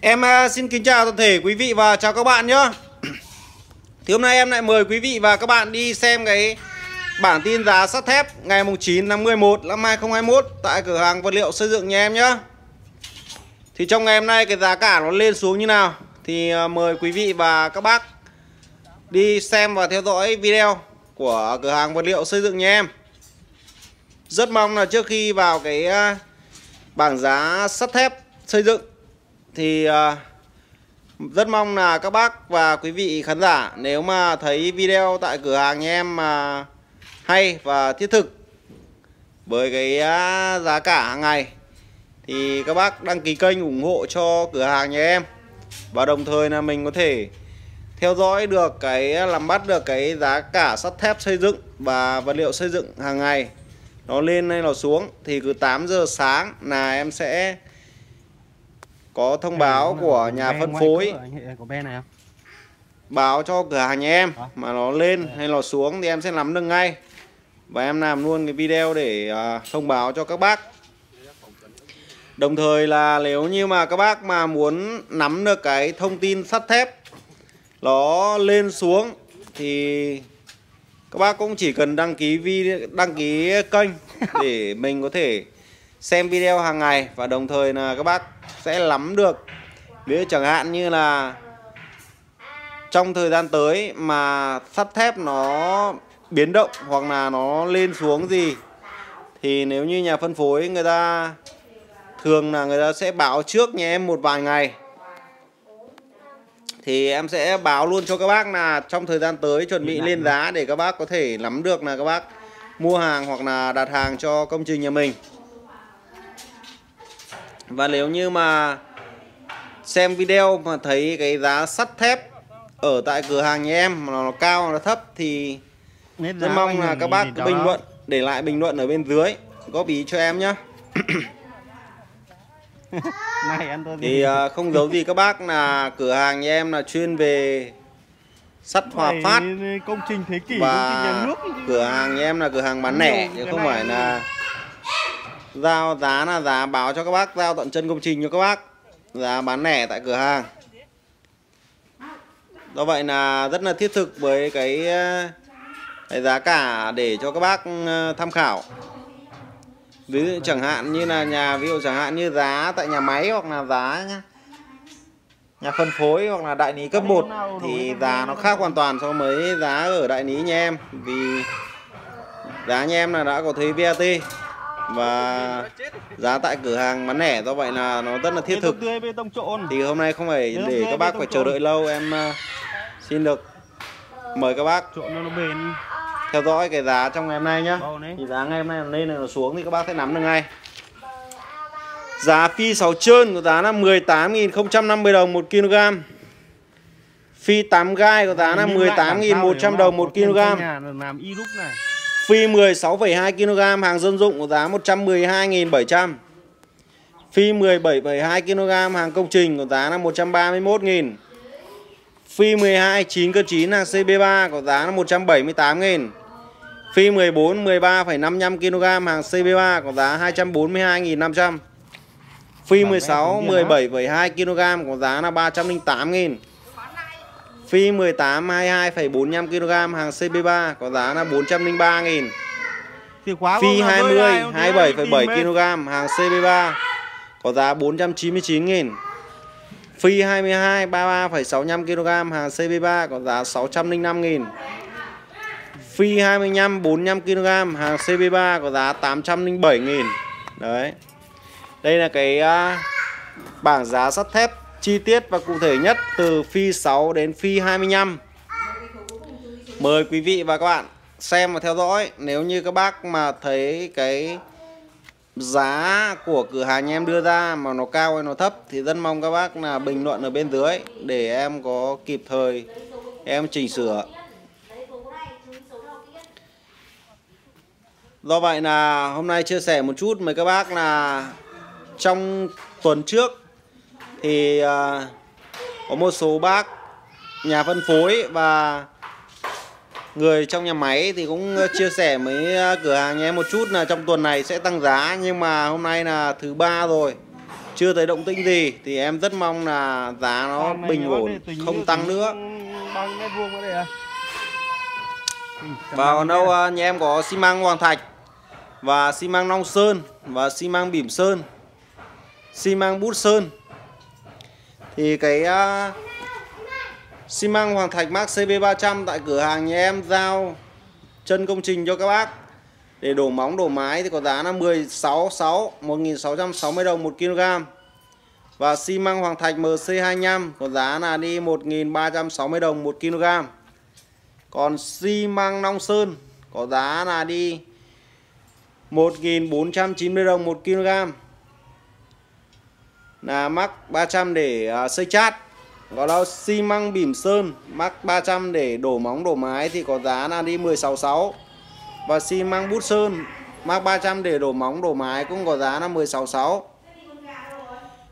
Em à, xin kính chào toàn thể quý vị và chào các bạn nhé Thì hôm nay em lại mời quý vị và các bạn đi xem cái bản tin giá sắt thép ngày mùng 9 tháng 11 năm 2021 tại cửa hàng vật liệu xây dựng nhà em nhé Thì trong ngày hôm nay cái giá cả nó lên xuống như nào Thì à, mời quý vị và các bác đi xem và theo dõi video của cửa hàng vật liệu xây dựng nhà em. Rất mong là trước khi vào cái à, bảng giá sắt thép xây dựng thì à, rất mong là các bác và quý vị khán giả nếu mà thấy video tại cửa hàng nhà em mà hay và thiết thực với cái à, giá cả hàng ngày, thì các bác đăng ký kênh ủng hộ cho cửa hàng nhà em. Và đồng thời là mình có thể theo dõi được cái à, làm bắt được cái giá cả sắt thép xây dựng và vật liệu xây dựng hàng ngày nó lên hay nó xuống. Thì cứ 8 giờ sáng là em sẽ có thông báo của nhà phân phối. của bên này không? báo cho cửa hàng nhà em mà nó lên hay nó xuống thì em sẽ nắm được ngay. Và em làm luôn cái video để uh, thông báo cho các bác. Đồng thời là nếu như mà các bác mà muốn nắm được cái thông tin sắt thép nó lên xuống thì các bác cũng chỉ cần đăng ký video đăng ký kênh để mình có thể xem video hàng ngày và đồng thời là các bác sẽ nắm được. Ví dụ chẳng hạn như là trong thời gian tới mà sắt thép nó biến động hoặc là nó lên xuống gì, thì nếu như nhà phân phối người ta thường là người ta sẽ báo trước nhà em một vài ngày, thì em sẽ báo luôn cho các bác là trong thời gian tới chuẩn bị lên giá để các bác có thể nắm được là các bác mua hàng hoặc là đặt hàng cho công trình nhà mình và nếu như mà xem video mà thấy cái giá sắt thép ở tại cửa hàng nhà em mà nó cao nó thấp thì rất mong là các bác cứ bình luận để lại bình luận ở bên dưới góp ý cho em nhé thì uh, không giấu gì các bác là cửa hàng nhà em là chuyên về sắt hòa phát. công trình thế kỷ và công trình nước. cửa hàng nhà em là cửa hàng bán lẻ chứ không phải là giao giá là giá báo cho các bác giao tận chân công trình cho các bác. Giá bán lẻ tại cửa hàng. Do vậy là rất là thiết thực với cái, ờ, cái giá cả để cho các bác ờ, tham khảo. Ví dụ chẳng hạn như là nhà ví dụ chẳng hạn như giá tại nhà máy hoặc là giá nhà phân phối hoặc là đại lý cấp 1 thì giá nó khác hoàn toàn so với giá ở đại lý nhà em. Vì giá nhà em là đã có thuế VAT và giá tại cửa hàng bán lẻ do vậy là nó rất là thiết thực. thì hôm nay không phải để các bác phải chờ đợi lâu em uh, xin được mời các bác theo dõi cái giá trong ngày hôm nay nhá. Thì giá ngày hôm nay lên này nó xuống thì các bác sẽ nắm được ngay. Giá phi 6 trơn của giá là 18.050 đồng 1 kg phi 8 gai của giá là 18.100 đồng 1 kg Phi 16,2 kg hàng dân dụng có giá 112.700 Phi 17,2 kg hàng công trình có giá là 131.000 Phi 12 9 cơ 9 hàng CB3 có giá là 178.000 Phi 14 13,55 kg hàng CB3 có giá 242.500 Phi 16 17,2 kg có giá là 308.000 Phi 18 22,45 kg hàng CB3 có giá là 403 000 Phi 20 27,7 kg hàng CB3 có giá 499 000 Phi 22 33,65 kg hàng CB3 có giá 605 000 Phi 25 45 kg hàng CB3 có giá 807 000 Đấy. Đây là cái uh, bảng giá sắt thép chi tiết và cụ thể nhất từ phi 6 đến phi 25 Mời quý vị và các bạn xem và theo dõi. Nếu như các bác mà thấy cái giá của cửa hàng em đưa ra mà nó cao hay nó thấp Thì rất mong các bác là bình luận ở bên dưới Để em có kịp thời em chỉnh sửa. Do vậy là hôm nay chia sẻ một chút với các bác là Trong tuần trước thì uh, có một số bác nhà phân phối và người trong nhà máy thì cũng chia sẻ với à, cửa hàng em một chút là trong tuần này sẽ tăng giá nhưng mà hôm nay là thứ ba rồi. Chưa thấy động tĩnh gì thì em rất mong là giá nó bình ổn không tăng nữa. à? Và còn đâu à? à, nhà em có xi măng Hoàng Thạch và xi măng Long Sơn và xi măng Bỉm Sơn xi măng Bút Sơn thì cái uh, xi măng Hoàng Thạch Mark CB300 tại cửa hàng nhà em giao chân công trình cho các bác. Để đổ móng đổ mái thì có giá là 16 6 1660 đồng 1 kg và xi măng Hoàng Thạch MC25 có giá là đi 1360 đồng 1 kg còn xi măng Long Sơn có giá là đi 1.490 đồng 1 kg là mắc 300 để à, xây chát. Còn đâu xi măng Bỉm Sơn mắc 300 để đổ móng đổ mái thì có giá là đi 166 và xi măng Bút Sơn mắc 300 để đổ móng đổ mái cũng có giá là 166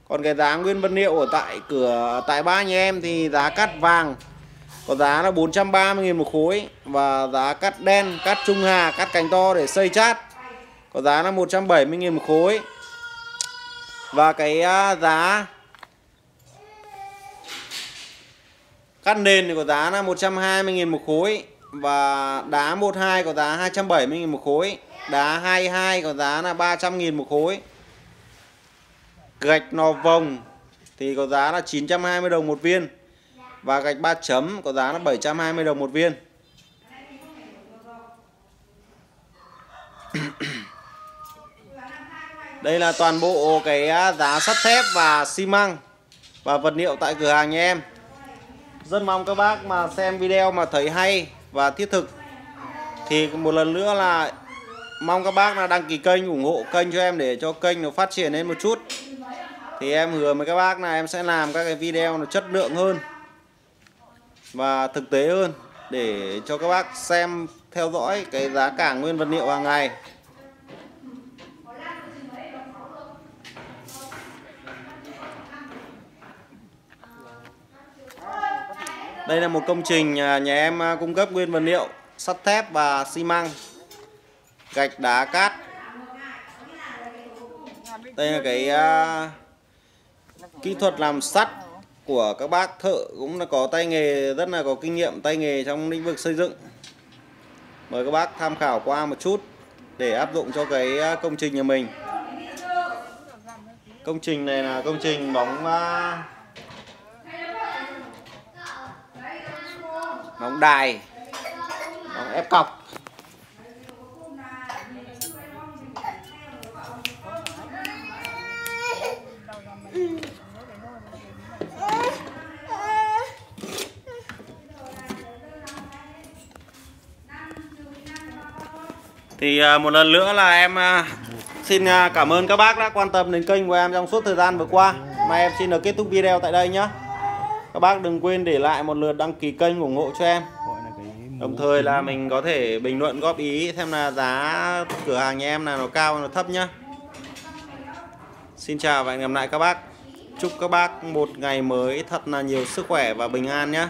còn cái giá nguyên vật liệu ở tại cửa tại ba nhà em thì giá cắt vàng có giá là 430.000 một khối. Và giá cắt đen, cắt trung hà, cắt cành to để xây chát có giá là 170.000 một khối. Và cái à, giá cắt nền thì có giá là 120.000 một khối và đá 12 có giá 270.000 một khối, đá 22 có giá là 300.000 một khối. Gạch nò vòng thì có giá là 920 đồng một viên và gạch 3 chấm có giá là 720 đồng một viên. Đây là toàn bộ cái à, giá sắt thép và xi măng và vật liệu tại cửa hàng nhà em. Rất mong các bác mà xem video mà thấy hay và thiết thực thì một lần nữa là mong các bác là đăng ký kênh, ủng hộ kênh cho em để cho kênh nó phát triển lên một chút. Thì em hứa với các bác là em sẽ làm các cái video nó chất lượng hơn và thực tế hơn để cho các bác xem theo dõi cái giá cả nguyên vật liệu hàng ngày. Đây là một công trình à, nhà em à, cung cấp nguyên vật liệu sắt thép và xi măng, gạch đá cát. Đây là cái uh, kỹ thuật làm sắt của các bác thợ cũng là có tay nghề rất là có kinh nghiệm tay nghề trong lĩnh vực xây dựng. Mời các bác tham khảo qua một chút để áp dụng cho cái công trình nhà mình. Công trình này là công trình bóng uh, móng đài. Móng ép cọc. Thì à, một lần nữa là em à, xin à, cảm ơn các bác đã quan tâm đến kênh của em trong suốt thời gian vừa qua. Mà em xin được kết thúc video tại đây nhé các bác đừng quên để lại một lượt đăng ký kênh ủng hộ cho em Đồng thời là mình có thể bình luận góp ý xem là giá cửa hàng nhà em là nó cao hay nó thấp nhá. Xin chào và hẹn gặp lại các bác. Chúc các bác một ngày mới thật là nhiều sức khỏe và bình an nhé.